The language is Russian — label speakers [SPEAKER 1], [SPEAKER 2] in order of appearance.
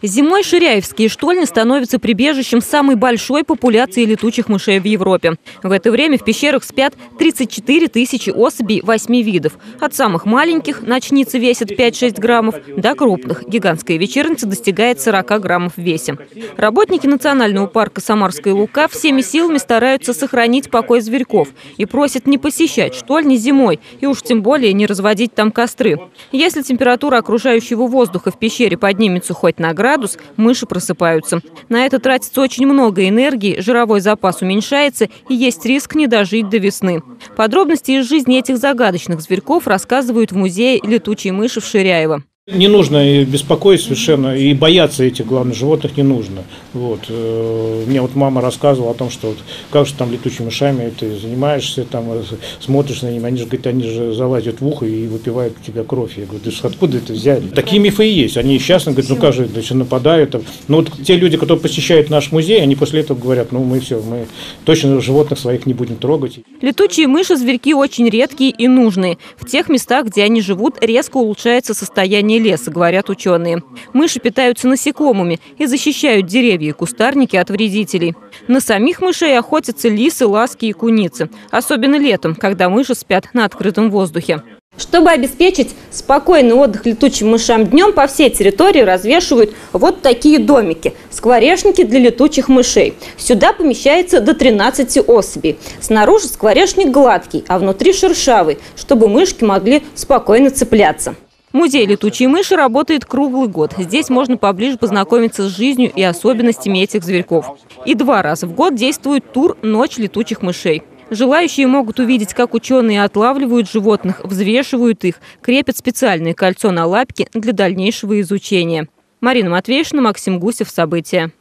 [SPEAKER 1] Зимой ширяевские штольни становятся прибежищем самой большой популяции летучих мышей в Европе. В это время в пещерах спят 34 тысячи особей 8 видов. От самых маленьких, ночницы весят 5-6 граммов, до крупных. Гигантская вечерница достигает 40 граммов в весе. Работники национального парка Самарская Лука всеми силами стараются сохранить покой зверьков и просят не посещать штольни зимой и уж тем более не разводить там костры. Если температура окружающего воздуха в пещере поднимется хоть на градус, градус, мыши просыпаются. На это тратится очень много энергии, жировой запас уменьшается и есть риск не дожить до весны. Подробности из жизни этих загадочных зверьков рассказывают в музее летучей мыши в Ширяево.
[SPEAKER 2] Не нужно беспокоить совершенно, и бояться этих главных животных не нужно. Вот. Э, мне вот мама рассказывала о том, что вот, как же там летучими мышами ты занимаешься, там э, смотришь на них, они же, говорит, они же залазят в ухо и выпивают у тебя кровь. Я говорю, ты откуда это взяли? Такие мифы и есть. Они счастны, говорят, ну как же, значит, нападают. Но вот те люди, которые посещают наш музей, они после этого говорят, ну мы все, мы точно животных своих не будем трогать.
[SPEAKER 1] Летучие мыши – зверьки очень редкие и нужные. В тех местах, где они живут, резко улучшается состояние леса, говорят ученые. Мыши питаются насекомыми и защищают деревья и кустарники от вредителей. На самих мышей охотятся лисы, ласки и куницы. Особенно летом, когда мыши спят на открытом воздухе. Чтобы обеспечить спокойный отдых летучим мышам днем, по всей территории развешивают вот такие домики – скворечники для летучих мышей. Сюда помещается до 13 особей. Снаружи скворечник гладкий, а внутри шершавый, чтобы мышки могли спокойно цепляться. Музей летучей мыши работает круглый год. Здесь можно поближе познакомиться с жизнью и особенностями этих зверьков. И два раза в год действует тур «Ночь летучих мышей». Желающие могут увидеть, как ученые отлавливают животных, взвешивают их, крепят специальное кольцо на лапки для дальнейшего изучения. Марина Матвеевна, Максим Гусев. События.